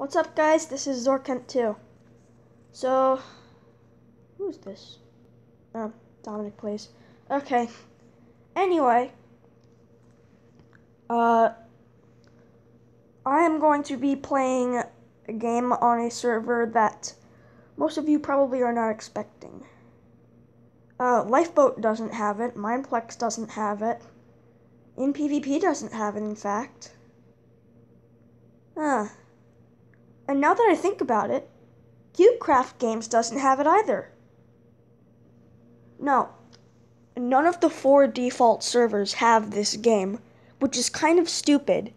What's up, guys? This is Zorkent2. So, who's this? Oh, Dominic plays. Okay. Anyway, uh, I am going to be playing a game on a server that most of you probably are not expecting. Uh, Lifeboat doesn't have it, Mineplex doesn't have it, InPvP doesn't have it, in fact. Huh. And now that I think about it, CubeCraft Games doesn't have it either. No, none of the four default servers have this game, which is kind of stupid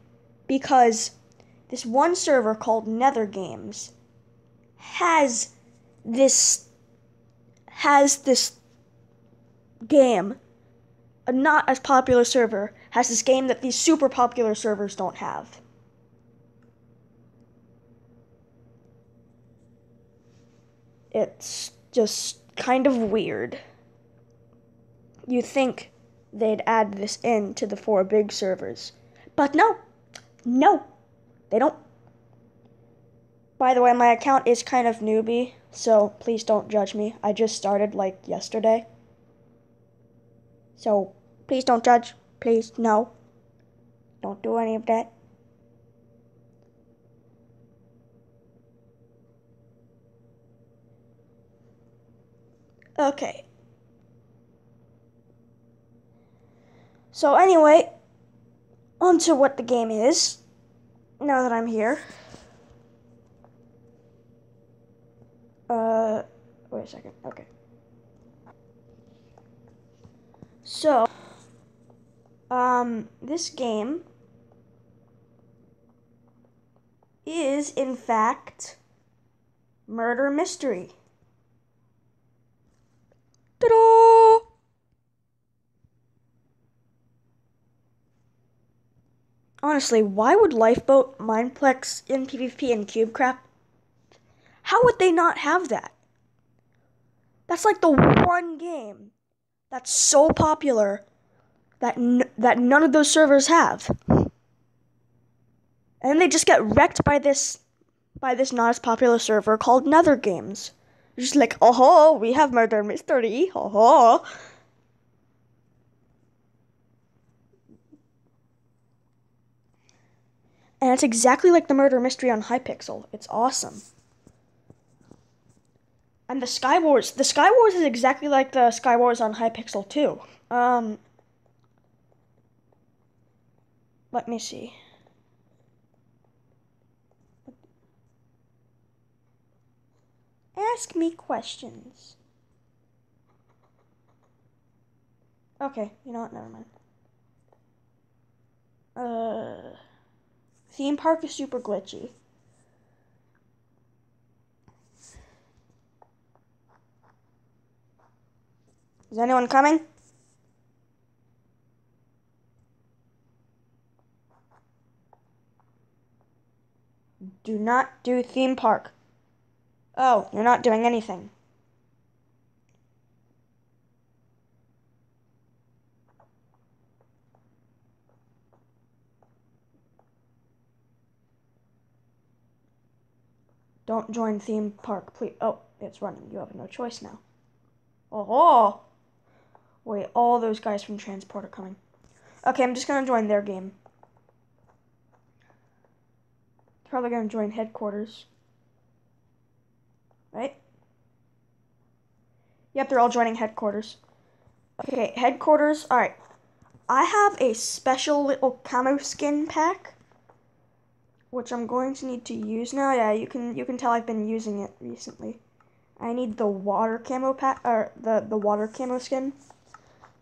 because this one server called Nether Games has this has this game a not as popular server has this game that these super popular servers don't have. It's just kind of weird. You think they'd add this in to the four big servers. But no, no, they don't. By the way, my account is kind of newbie, so please don't judge me. I just started like yesterday. So please don't judge. Please, no. Don't do any of that. Okay. So anyway, on to what the game is. Now that I'm here. Uh, wait a second. Okay. So, um, this game is in fact murder mystery. Honestly, why would Lifeboat, Mineplex, in and CubeCraft? How would they not have that? That's like the one game that's so popular that that none of those servers have. And they just get wrecked by this by this not as popular server called Nether Games. Just like, oh, ho, we have murder mystery, oh. And it's exactly like the murder mystery on Hypixel. It's awesome. And the Skywars, the Skywars is exactly like the Skywars on Hypixel too. Um, let me see. Ask me questions. Okay, you know what? Never mind. Uh, theme park is super glitchy. Is anyone coming? Do not do theme park. Oh, you're not doing anything. Don't join theme park, please. Oh, it's running. You have no choice now. Oh, wait, all those guys from Transport are coming. Okay, I'm just gonna join their game. Probably gonna join headquarters. Right? Yep, they're all joining headquarters. Okay, headquarters. Alright. I have a special little camo skin pack. Which I'm going to need to use now. Yeah, you can you can tell I've been using it recently. I need the water camo pack or the, the water camo skin.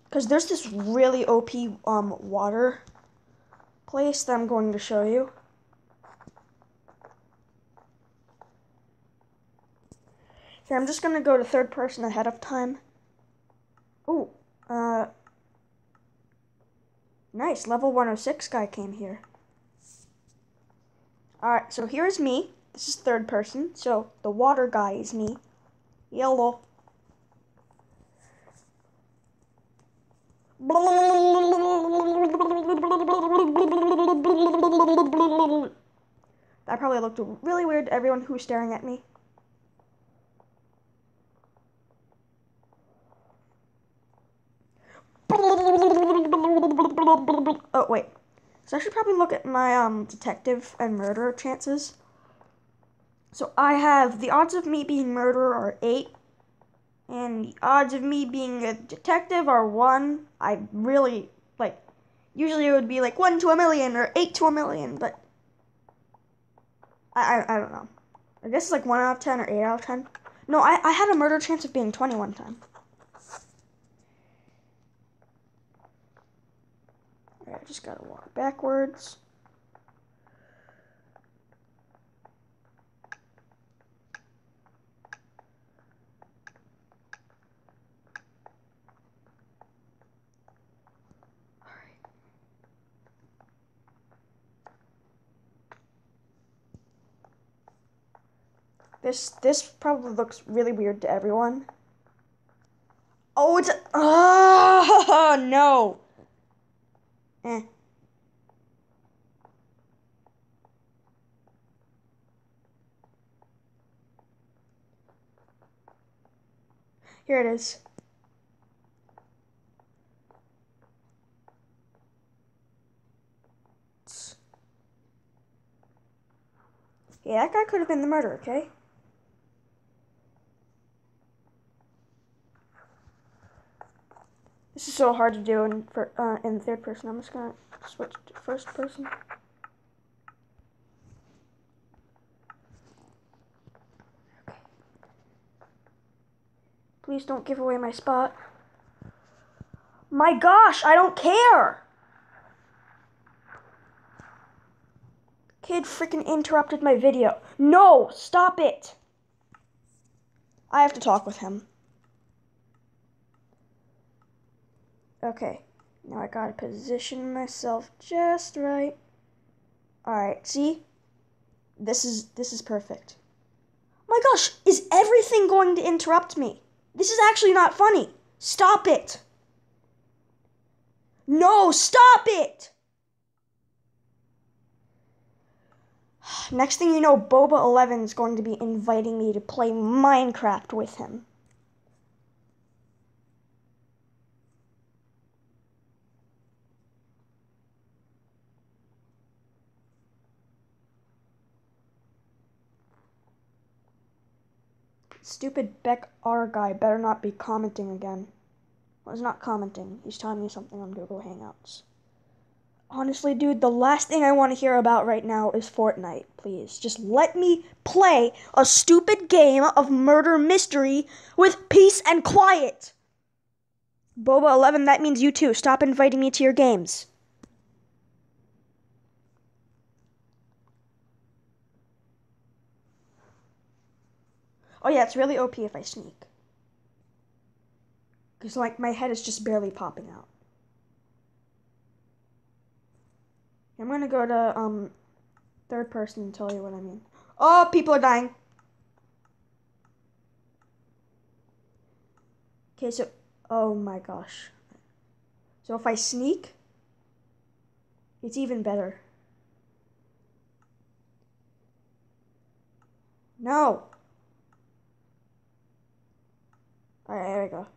Cause there's this really OP um water place that I'm going to show you. Here, I'm just gonna go to third person ahead of time. Ooh, uh, nice, level 106 guy came here. Alright, so here's me. This is third person, so the water guy is me. Yellow. That probably looked really weird to everyone who was staring at me. Oh, wait. So I should probably look at my um, detective and murderer chances. So I have the odds of me being murderer are 8. And the odds of me being a detective are 1. I really, like, usually it would be like 1 to a million or 8 to a million, but I, I, I don't know. I guess it's like 1 out of 10 or 8 out of 10. No, I, I had a murder chance of being 21 time. I just gotta walk backwards. This this probably looks really weird to everyone. Oh, it's oh no. Eh. Here it is. Yeah, that guy could have been the murderer, okay? This is so hard to do in for, uh, in third person. I'm just gonna switch to first person. Okay. Please don't give away my spot. My gosh, I don't care. Kid freaking interrupted my video. No, stop it. I have to talk with him. Okay, now I gotta position myself just right. Alright, see? This is this is perfect. My gosh, is everything going to interrupt me? This is actually not funny. Stop it. No, stop it! Next thing you know, Boba11 is going to be inviting me to play Minecraft with him. Stupid Beck R guy better not be commenting again. Well, he's not commenting. He's telling me something on Google Hangouts. Honestly, dude, the last thing I want to hear about right now is Fortnite. Please, just let me play a stupid game of murder mystery with peace and quiet. Boba11, that means you too. Stop inviting me to your games. Oh yeah, it's really OP if I sneak. Because like my head is just barely popping out. I'm gonna go to um third person and tell you what I mean. Oh, people are dying. Okay, so oh my gosh. So if I sneak, it's even better. No. Alright, here we go.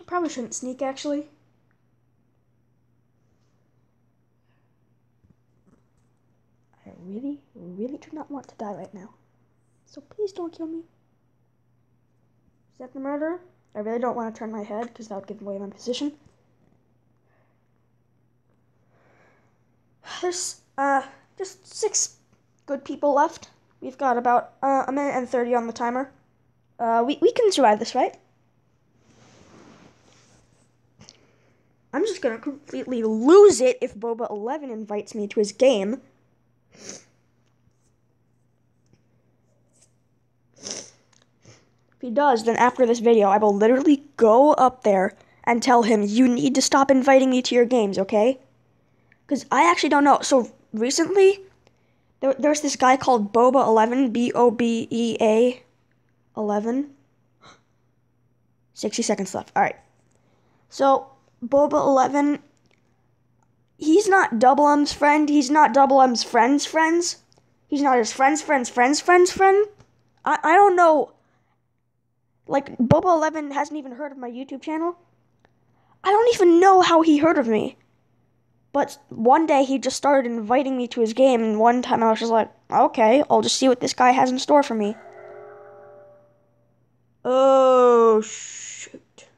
I probably shouldn't sneak, actually. I really, really do not want to die right now. So please don't kill me. Is that the murderer? I really don't want to turn my head because that would give away my position. There's, uh, just six good people left. We've got about uh, a minute and 30 on the timer. Uh, we, we can survive this, right? I'm just gonna completely lose it if Boba11 invites me to his game. If he does, then after this video, I will literally go up there and tell him, you need to stop inviting me to your games, okay? Because I actually don't know. So recently, there, there's this guy called Boba11, B O B E A 11. 60 seconds left. All right. So, Boba11 he's not Double M's friend. He's not Double M's friend's friends. He's not his friend's friend's friend's friend's friend. I, I don't know. Like, Boba11 hasn't even heard of my YouTube channel. I don't even know how he heard of me. But one day he just started inviting me to his game, and one time I was just like, okay, I'll just see what this guy has in store for me. Oh, shoot.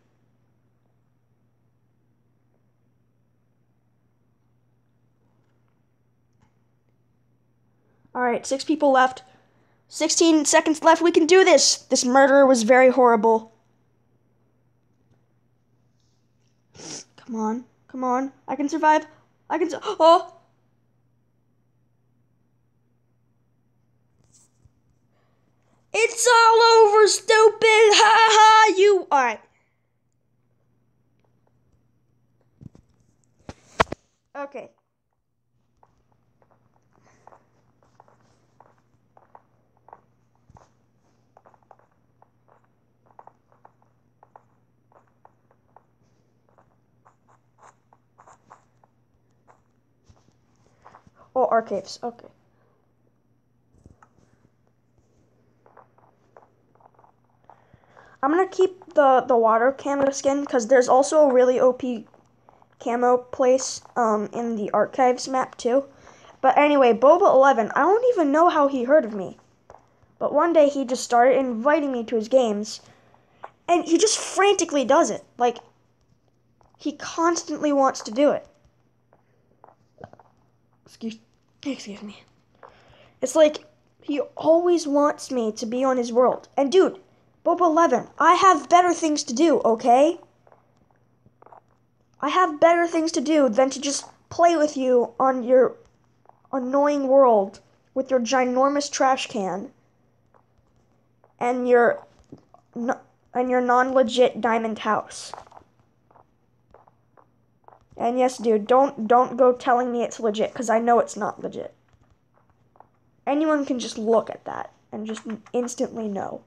Alright, six people left. 16 seconds left. We can do this. This murder was very horrible. Come on. Come on. I can survive. I can. Oh! It's all over, stupid! Ha ha! You. Alright. Okay. Oh, archives. Okay. I'm gonna keep the the water camo skin because there's also a really OP camo place um in the archives map too. But anyway, Boba 11, I don't even know how he heard of me. But one day he just started inviting me to his games, and he just frantically does it. Like he constantly wants to do it. Excuse Excuse me. It's like he always wants me to be on his world. And dude, Boba 11, I have better things to do, okay? I have better things to do than to just play with you on your annoying world with your ginormous trash can and your and your non-legit diamond house. And yes, dude, don't don't go telling me it's legit because I know it's not legit. Anyone can just look at that and just instantly know.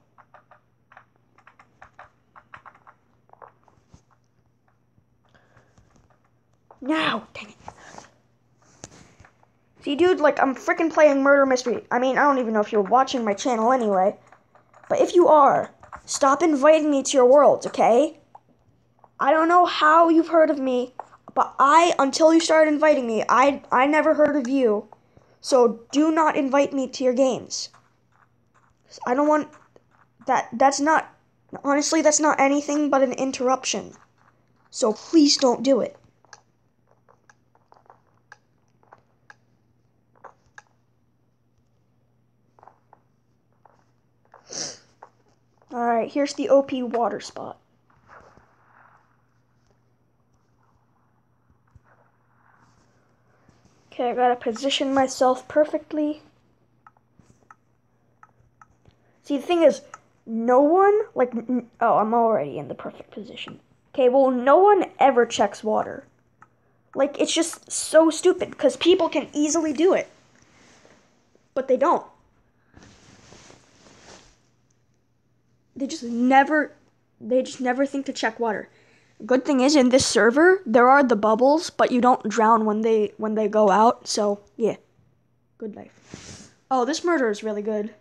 No, dang it. See, dude, like, I'm freaking playing Murder Mystery. I mean, I don't even know if you're watching my channel anyway. But if you are, stop inviting me to your worlds, okay? I don't know how you've heard of me, but I, until you started inviting me, I, I never heard of you. So do not invite me to your games. I don't want that. That's not, honestly, that's not anything but an interruption. So please don't do it. Alright, here's the OP water spot. Okay, I gotta position myself perfectly. See, the thing is, no one, like, oh, I'm already in the perfect position. Okay, well, no one ever checks water. Like, it's just so stupid because people can easily do it. But they don't. They just never, they just never think to check water. Good thing is in this server there are the bubbles, but you don't drown when they when they go out. So yeah, good life. Oh, this murder is really good.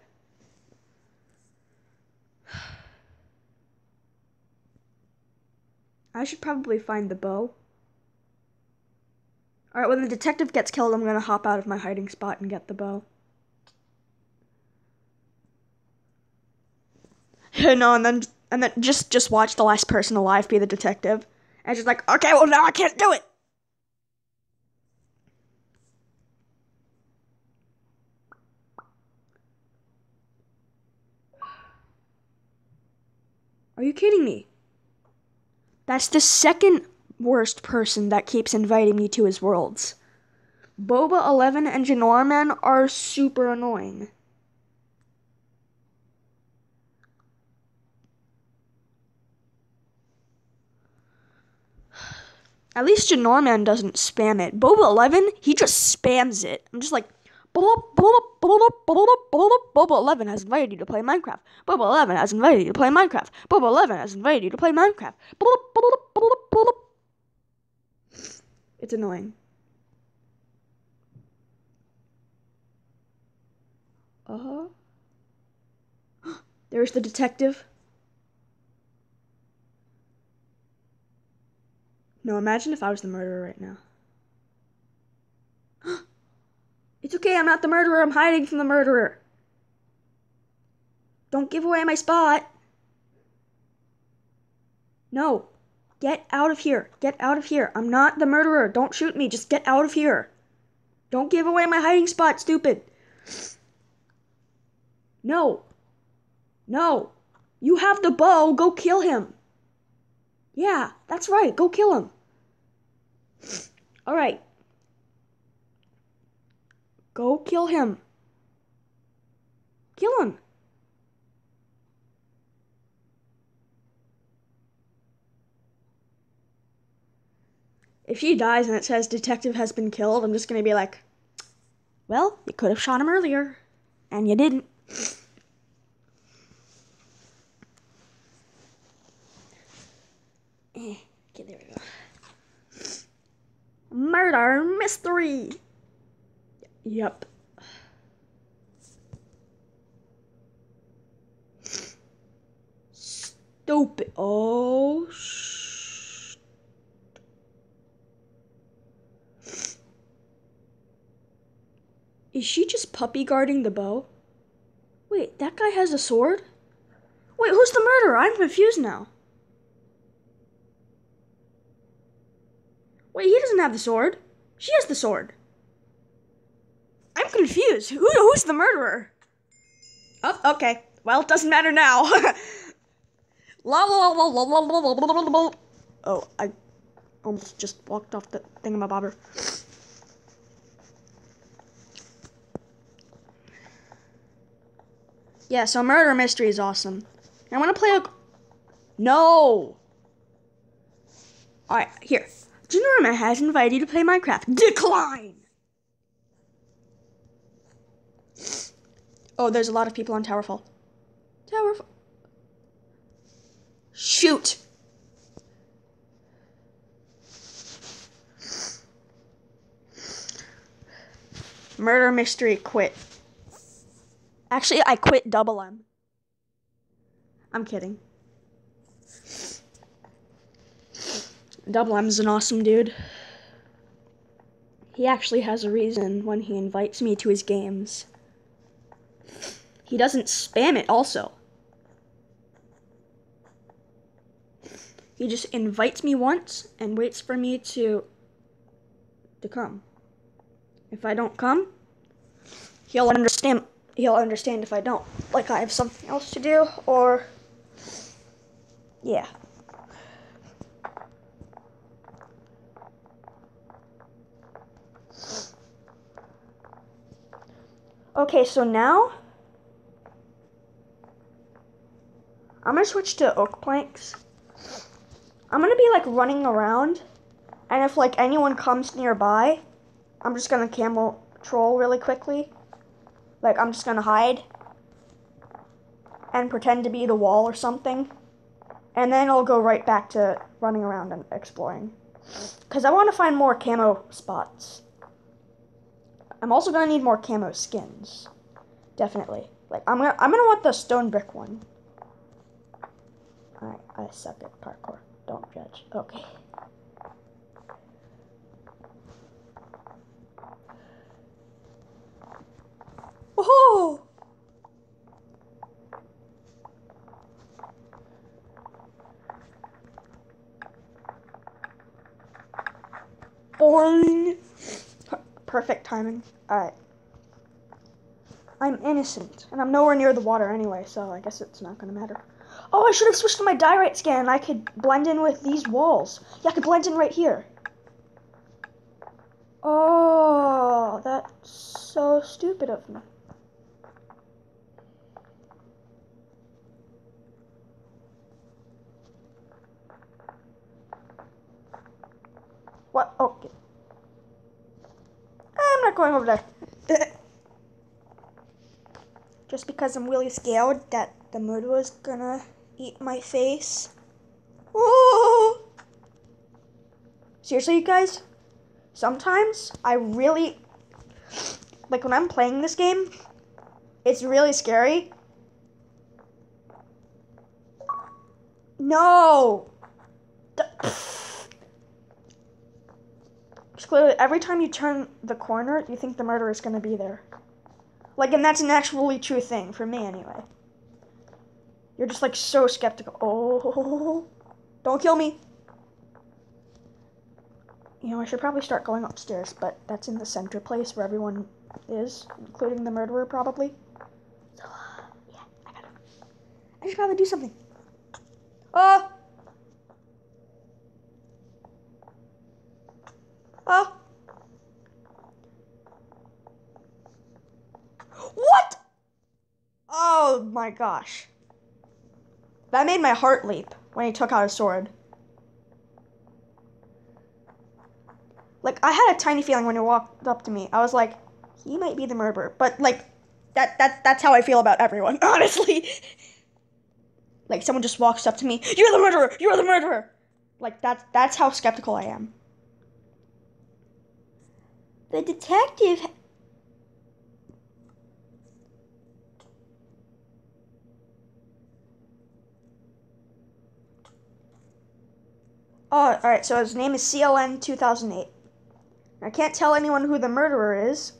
I should probably find the bow. Alright, when the detective gets killed, I'm gonna hop out of my hiding spot and get the bow. no, and then and then just just watch the last person alive be the detective. And she's like, okay, well now I can't do it. Are you kidding me? That's the second worst person that keeps inviting me to his worlds. Boba 11 and Janorman are super annoying. At least Janorman doesn't spam it. Boba Eleven, he just spams it. I'm just like, Boba, Boba, Boba, Boba, Boba, Boba Eleven has invited you to play Minecraft. Boba Eleven has invited you to play Minecraft. Boba Eleven has invited you to play Minecraft. It's annoying. Uh huh. There's the detective. No, imagine if I was the murderer right now. it's okay, I'm not the murderer, I'm hiding from the murderer. Don't give away my spot. No. Get out of here. Get out of here. I'm not the murderer. Don't shoot me. Just get out of here. Don't give away my hiding spot, stupid. No. No. You have the bow. Go kill him. Yeah, that's right. Go kill him. All right. Go kill him. Kill him. If he dies and it says detective has been killed, I'm just gonna be like, well, you could have shot him earlier, and you didn't. Eh, okay, there we go. Murder mystery. Yep. Stupid. Oh, sh- Is she just puppy guarding the bow? Wait, that guy has a sword? Wait, who's the murderer? I'm confused now. Wait, he doesn't have the sword. She has the sword. I'm confused. Who, who's the murderer? Oh, okay. Well, it doesn't matter now. oh, I almost just walked off the thingamabobber. Yeah, so murder mystery is awesome. I want to play a... No! Alright, here. Janorma has invited you to play Minecraft. Decline. Oh, there's a lot of people on Towerfall. Towerfall. Shoot. Murder mystery quit. Actually, I quit double M. I'm kidding. Double M's an awesome dude. He actually has a reason when he invites me to his games. He doesn't spam it also. He just invites me once and waits for me to to come. If I don't come, he'll understand he'll understand if I don't. Like I have something else to do or yeah. Okay, so now I'm gonna switch to oak planks. I'm gonna be like running around, and if like anyone comes nearby, I'm just gonna camel troll really quickly. Like I'm just gonna hide and pretend to be the wall or something, and then I'll go right back to running around and exploring. Cause I want to find more camo spots. I'm also gonna need more camo skins, definitely. Like I'm gonna I'm gonna want the stone brick one. Alright, I suck at parkour. Don't judge. Okay. Woohoo! Boing! Per- Perfect timing. Alright. I'm innocent, and I'm nowhere near the water anyway, so I guess it's not gonna matter. Oh, I should have switched to my diorite scan. I could blend in with these walls. Yeah, I could blend in right here. Oh, that's so stupid of me. What? Oh, okay. Going over there. Just because I'm really scared that the murderer's gonna eat my face. Oh! Seriously, you guys? Sometimes I really like when I'm playing this game. It's really scary. No. Clearly, every time you turn the corner, you think the murderer is going to be there. Like, and that's an actually true thing, for me anyway. You're just like so skeptical. Oh, don't kill me. You know, I should probably start going upstairs, but that's in the center place where everyone is, including the murderer, probably. So, uh, yeah, I gotta. I should probably do something. Oh! Oh! What? Oh my gosh. That made my heart leap when he took out his sword. Like, I had a tiny feeling when he walked up to me. I was like, he might be the murderer. But, like, that, that that's how I feel about everyone, honestly. like, someone just walks up to me, you're the murderer! You're the murderer! Like, that's, that's how skeptical I am. The detective Oh, alright, so his name is CLN 2008. I can't tell anyone who the murderer is.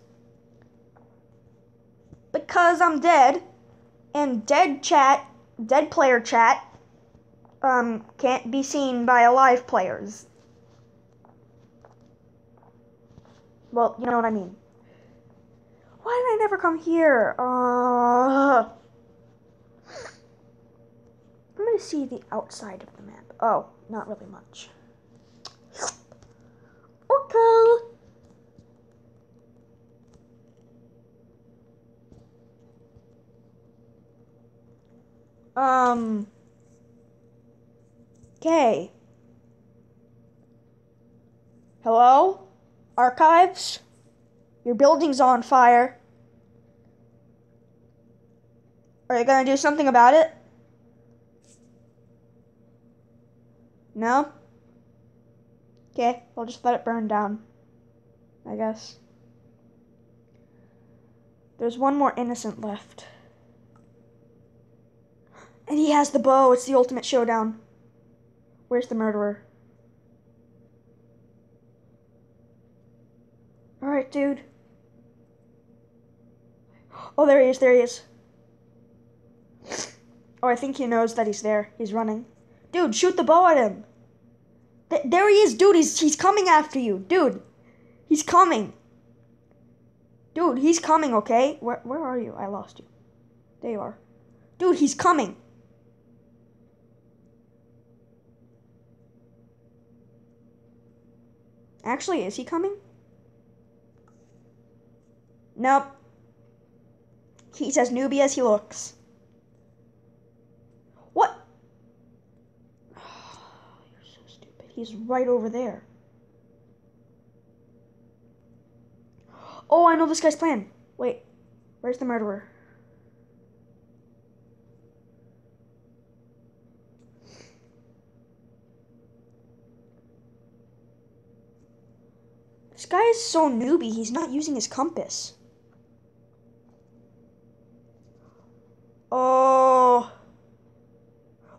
Because I'm dead. And dead chat, dead player chat, um, can't be seen by alive players. Well, you know what I mean. Why did I never come here? Uh, I'm gonna see the outside of the map. Oh, not really much. Okay. Um. Okay. Hello? Archives? Your building's on fire. Are you gonna do something about it? No? Okay, we'll just let it burn down. I guess. There's one more innocent left. And he has the bow. It's the ultimate showdown. Where's the murderer? Alright, dude. Oh, there he is. There he is. Oh, I think he knows that he's there. He's running. Dude, shoot the bow at him. Th there he is, dude. He's he's coming after you, dude. He's coming. Dude, he's coming. Okay, where where are you? I lost you. There you are, dude. He's coming. Actually, is he coming? Nope. He's as newbie as he looks. What? You're so stupid. He's right over there. Oh, I know this guy's plan. Wait, where's the murderer? This guy is so newbie, he's not using his compass. Oh.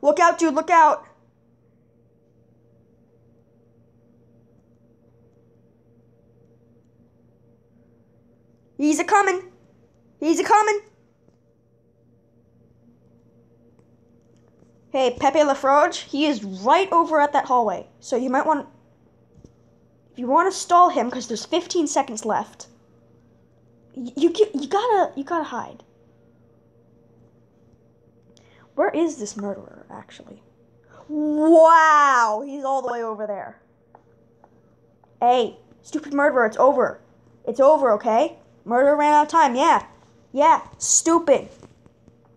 Look out, dude, look out. He's a coming. He's a coming. Hey, Pepe LaFroge, he is right over at that hallway. So you might want if you want to stall him because there's 15 seconds left. You, you you gotta you gotta hide. Where is this murderer actually? Wow, he's all the way over there. Hey, stupid murderer, it's over. It's over, okay? Murder ran out of time. Yeah. Yeah. Stupid.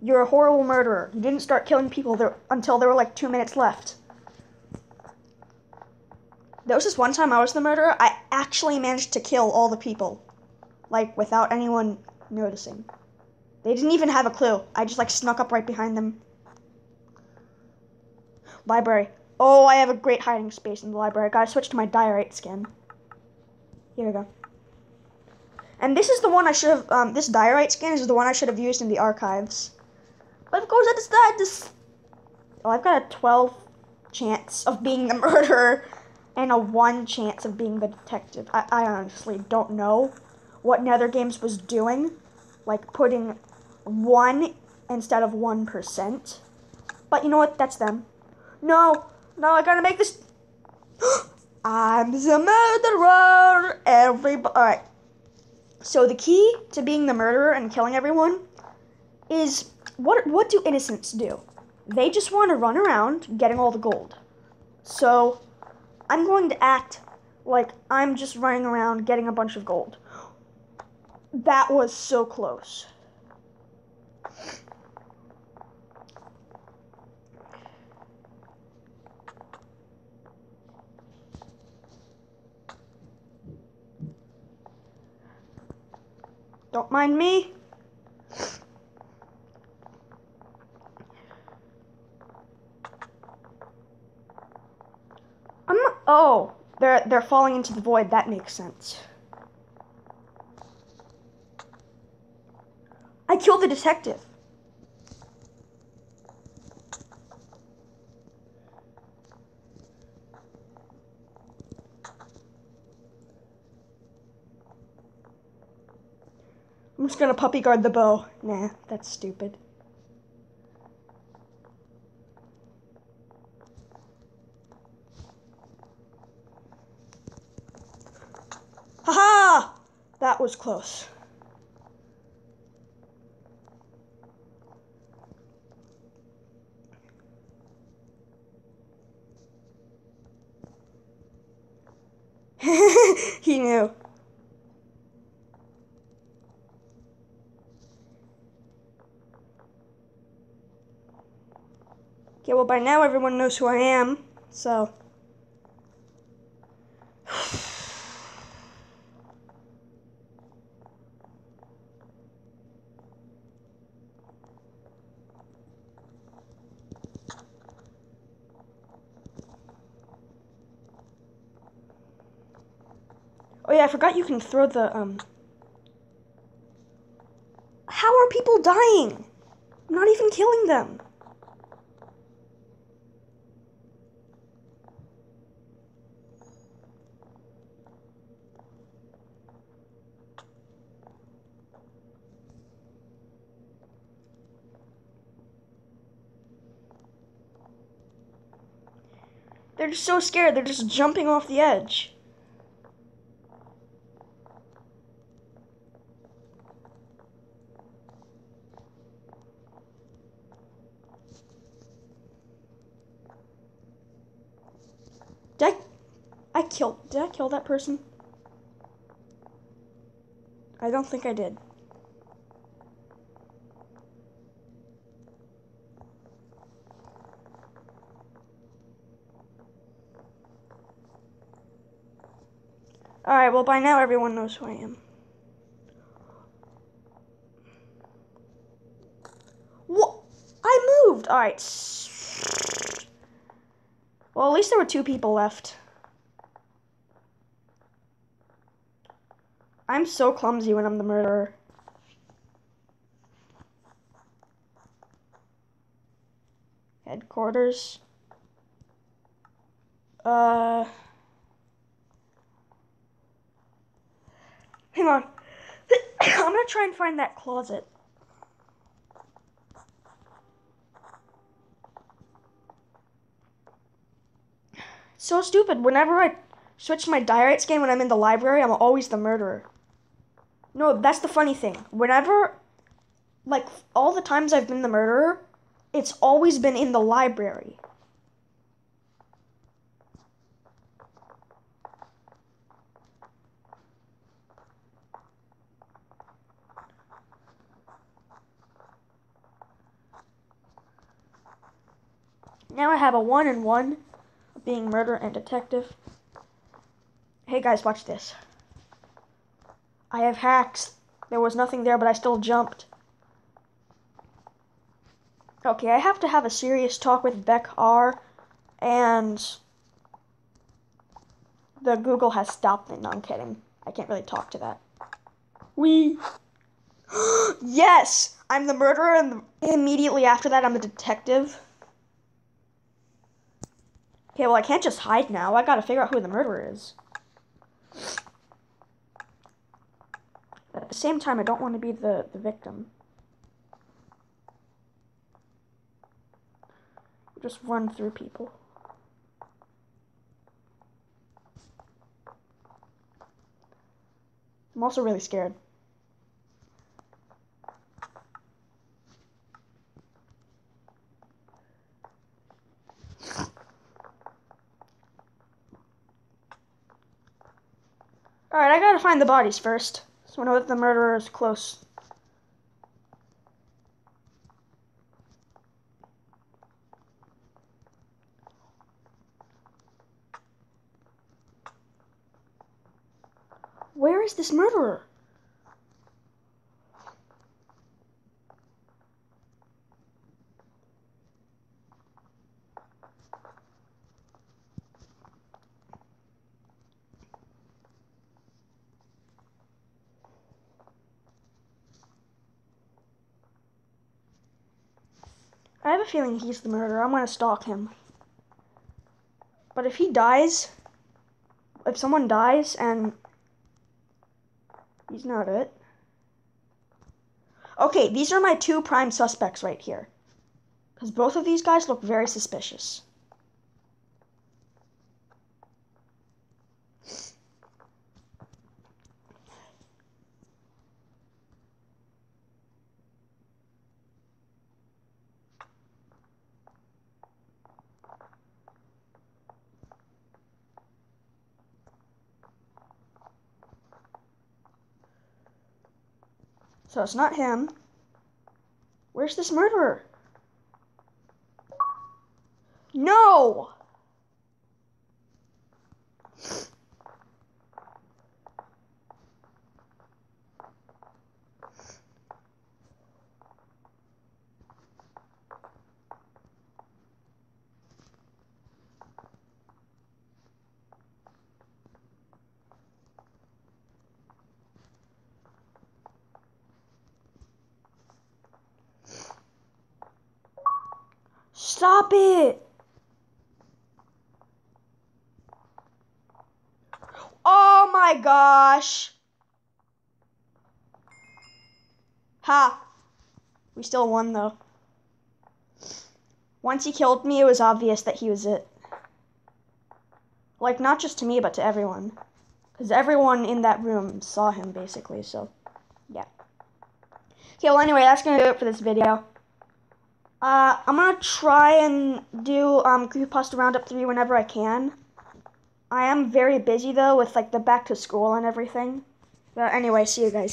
You're a horrible murderer. You didn't start killing people there until there were like two minutes left. There was this one time I was the murderer. I actually managed to kill all the people. Like, without anyone noticing. They didn't even have a clue. I just, like, snuck up right behind them. Library. Oh, I have a great hiding space in the library. I gotta switch to my diorite skin. Here we go. And this is the one I should have. Um, this diorite skin is the one I should have used in the archives. But of course, I decided to. Oh, I've got a 12 chance of being the murderer and a 1 chance of being the detective. I, I honestly don't know what Nether Games was doing. Like putting 1 instead of 1%. But you know what? That's them. No, no, I gotta make this. I'm the murderer. Everybody. Alright. So the key to being the murderer and killing everyone is what what do innocents do? They just want to run around getting all the gold. So I'm going to act like I'm just running around getting a bunch of gold. That was so close. Don't mind me. I'm not, oh, they're they're falling into the void. That makes sense. I killed the detective. Gonna puppy guard the bow. Nah, that's stupid. Haha! That was close. he knew. Okay, well, by now everyone knows who I am, so. Oh yeah, I forgot you can throw the, um... How are people dying? I'm not even killing them. Just so scared, they're just jumping off the edge. Did I, I killed, did I kill that person? I don't think I did. Well by now everyone knows who I am. What? I moved! Alright. Well, at least there were two people left. I'm so clumsy when I'm the murderer. Headquarters. Uh... Hang on. I'm gonna try and find that closet. So stupid. Whenever I switch my diorite skin when I'm in the library, I'm always the murderer. No, that's the funny thing. Whenever, like, all the times I've been the murderer, it's always been in the library. Now I have a one and one being murder and detective. Hey guys, watch this. I have hacks. There was nothing there, but I still jumped. Okay, I have to have a serious talk with Beck R, and the Google has stopped it. No, I'm kidding. I can't really talk to that. We. yes! I'm the murderer, and immediately after that, I'm the detective. Okay, well, I can't just hide now. I gotta figure out who the murderer is. At the same time, I don't want to be the, the victim. Just run through people. I'm also really scared. Find the bodies first. So we know that the murderer is close. Where is this murderer? I have a feeling he's the murderer. I'm gonna stalk him. But if he dies, if someone dies and he's not it. Okay, these are my two prime suspects right here. Because both of these guys look very suspicious. So it's not him. Where's this murderer? No! Stop it! Oh my gosh! Ha! We still won though. Once he killed me, it was obvious that he was it. Like, not just to me, but to everyone. Because everyone in that room saw him, basically, so, yeah. Okay, well, anyway, that's going to do it for this video. Uh, I'm gonna try and do um, Creepypasta Roundup 3 whenever I can. I am very busy though with like the back to school and everything. But anyway, see you guys.